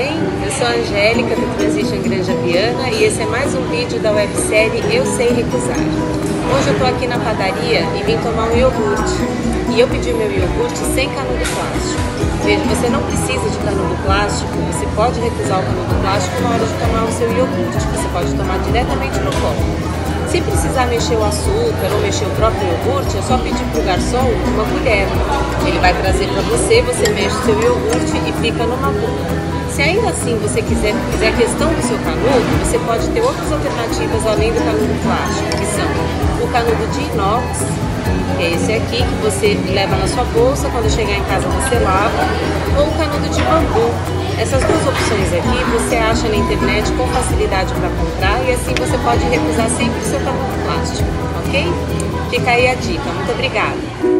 bem? Eu sou a Angélica do Transition Granja Viana e esse é mais um vídeo da websérie Eu Sei Recusar. Hoje eu tô aqui na padaria e vim tomar um iogurte. E eu pedi meu iogurte sem canudo plástico. Veja, você não precisa de canudo plástico, você pode recusar o canudo plástico na hora de tomar o seu iogurte. Você pode tomar diretamente no copo. Se precisar mexer o açúcar ou mexer o próprio iogurte, é só pedir para o garçom uma colher. Ele vai trazer para você, você mexe o seu iogurte e fica numa boa. Se ainda assim você quiser, fizer questão do seu canudo, você pode ter outras alternativas além do canudo plástico, que são o canudo de inox, que é esse aqui que você leva na sua bolsa, quando chegar em casa você lava, ou o canudo de bambu. Essas duas opções aqui você acha na internet com facilidade para comprar e assim você pode recusar sempre o seu canudo plástico, ok? Fica aí a dica. Muito obrigada!